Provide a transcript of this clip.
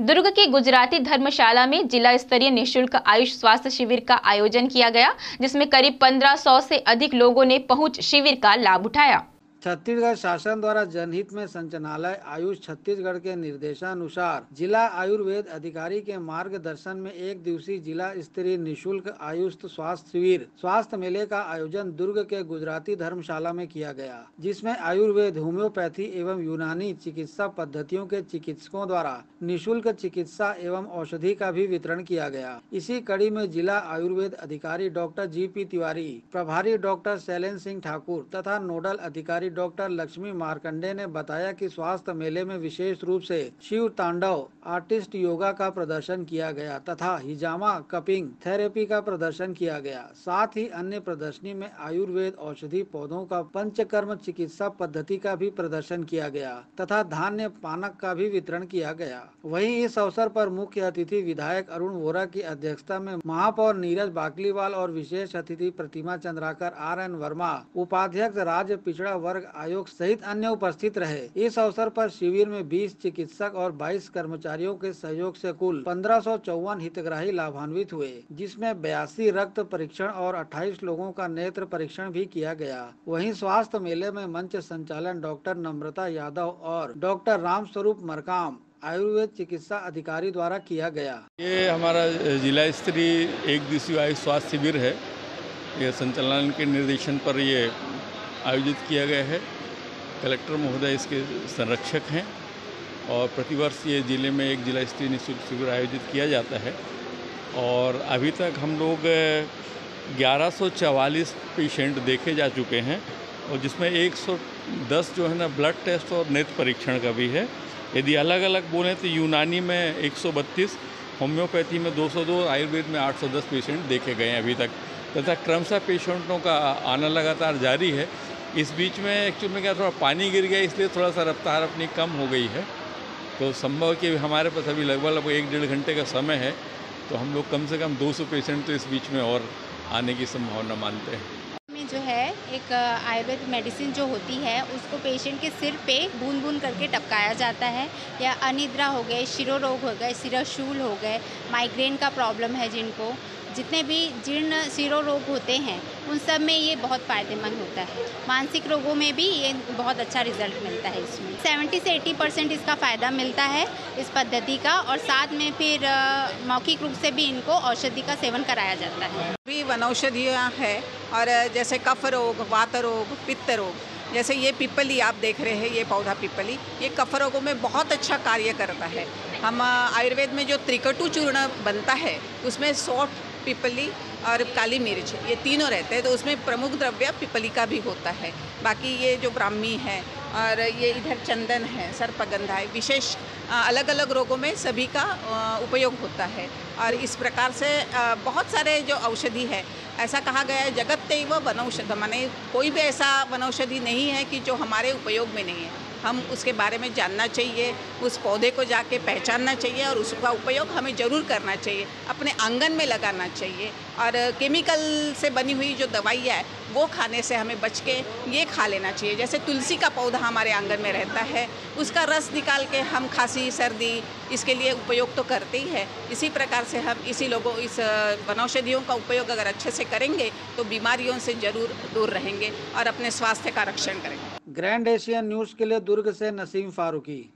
दुर्ग की गुजराती धर्मशाला में जिला स्तरीय निःशुल्क आयुष स्वास्थ्य शिविर का आयोजन किया गया, जिसमें करीब 1500 से अधिक लोगों ने पहुँच शिविर का लाभ उठाया। छत्तीसगढ़ शासन द्वारा जनहित में संचालनालय आयुष छत्तीसगढ़ के निर्देशानुसार जिला आयुर्वेद अधिकारी के मार्गदर्शन में एक दिवसीय जिला स्तरीय निशुल्क आयुष स्वास्थ्य शिविर, स्वास्थ्य मेले का आयोजन दुर्ग के गुजराती धर्मशाला में किया गया, जिसमें आयुर्वेद, होम्योपैथी एवं यूनानी चिकित्सा पद्धतियों के चिकित्सकों द्वारा निःशुल्क चिकित्सा एवं औषधि का भी वितरण किया गया। इसी कड़ी में जिला आयुर्वेद अधिकारी डॉक्टर जी पी तिवारी, प्रभारी डॉक्टर शैलेंद्र सिंह ठाकुर तथा नोडल अधिकारी डॉक्टर लक्ष्मी मारकंडे ने बताया कि स्वास्थ्य मेले में विशेष रूप से शिव तांडव, आर्टिस्ट योगा का प्रदर्शन किया गया तथा हिजामा कपिंग थेरेपी का प्रदर्शन किया गया। साथ ही अन्य प्रदर्शनी में आयुर्वेद औषधि पौधों का पंचकर्म चिकित्सा पद्धति का भी प्रदर्शन किया गया तथा धान्य पानक का भी वितरण किया गया। वहीं इस अवसर पर मुख्य अतिथि विधायक अरुण वोरा की अध्यक्षता में महापौर नीरज बाकलीवाल और विशेष अतिथि प्रतिमा चंद्राकर आर एन वर्मा, उपाध्यक्ष राज्य पिछड़ा वर्ग आयोग सहित अन्य उपस्थित रहे। इस अवसर पर शिविर में 20 चिकित्सक और 22 कर्मचारियों के सहयोग से कुल पंद्रह हितग्राही लाभान्वित हुए, जिसमें बयासी रक्त परीक्षण और 28 लोगों का नेत्र परीक्षण भी किया गया। वहीं स्वास्थ्य मेले में मंच संचालन डॉक्टर नम्रता यादव और डॉक्टर राम स्वरूप मरकाम आयुर्वेद चिकित्सा अधिकारी द्वारा किया गया। ये हमारा जिला स्तरीय एक दिवसीय आयुष स्वास्थ्य शिविर है। ये संचालन के निर्देशन पर ये आयोजित किया गया है। कलेक्टर महोदय इसके संरक्षक हैं और प्रतिवर्ष ये ज़िले में एक जिला स्तरीय निःशुल्क शिविर आयोजित किया जाता है और अभी तक हम लोग 1144 पेशेंट देखे जा चुके हैं और जिसमें 110 जो है ना ब्लड टेस्ट और नेत्र परीक्षण का भी है। यदि अलग अलग बोलें तो यूनानी में 132 होम्योपैथी में 202 आयुर्वेद में 810 पेशेंट देखे गए हैं अभी तक। तथा क्रमशः पेशेंटों का आना लगातार जारी है। इस बीच में एक्चुअल में क्या थोड़ा पानी गिर गया, इसलिए थोड़ा सा रफ्तार अपनी कम हो गई है। तो संभव कि हमारे पास अभी लगभग लगभग एक डेढ़ घंटे का समय है तो हम लोग कम से कम 200 पेशेंट तो इस बीच में और आने की संभावना मानते हैं। में जो है, एक आयुर्वेद मेडिसिन जो होती है, उसको पेशेंट के सिर पे बूंद बूंद करके टपकाया जाता है। या अनिद्रा हो गए शिरो रोग हो गए, सिराशूल हो गए, माइग्रेन का प्रॉब्लम है जिनको। जितने भी जीर्ण सिरो रोग होते हैं, उन सब में ये बहुत फ़ायदेमंद होता है। मानसिक रोगों में भी ये बहुत अच्छा रिज़ल्ट मिलता है इसमें। 70 से 80 परसेंट इसका फ़ायदा मिलता है इस पद्धति का और साथ में फिर मौखिक रूप से भी इनको औषधि का सेवन कराया जाता है। भी वनौषधियाँ है और जैसे कफ रोग, वात रोग, पित्त रोग, जैसे ये पिपली आप देख रहे हैं, ये पौधा पिपली, ये कफ रोगों में बहुत अच्छा कार्य करता है। हम आयुर्वेद में जो त्रिकटु चूर्ण बनता है, उसमें सॉफ्ट पिपली और काली मिर्च, ये तीनों रहते हैं तो उसमें प्रमुख द्रव्य पिपली का भी होता है। बाकी ये जो ब्राह्मी है और ये इधर चंदन है, सर्पगंधा है, विशेष अलग अलग रोगों में सभी का उपयोग होता है। और इस प्रकार से बहुत सारे जो औषधि है, ऐसा कहा गया है, जगत तेव वनौषध, माने कोई भी ऐसा वनौषधि नहीं है कि जो हमारे उपयोग में नहीं है। हम उसके बारे में जानना चाहिए, उस पौधे को जाके पहचानना चाहिए और उसका उपयोग हमें ज़रूर करना चाहिए, अपने आँगन में लगाना चाहिए। और केमिकल से बनी हुई जो दवाइयाँ है, वो खाने से हमें बच के ये खा लेना चाहिए। जैसे तुलसी का पौधा हमारे आँगन में रहता है, उसका रस निकाल के हम खांसी, सर्दी, इसके लिए उपयोग तो करते ही है। इसी प्रकार से हम इसी लोगों, इस वनौषधियों का उपयोग अगर अच्छे से करेंगे तो बीमारियों से ज़रूर दूर रहेंगे और अपने स्वास्थ्य का रक्षण करेंगे। ग्रैंड एशिया न्यूज़ के लिए दुर्ग से नसीम फारूकी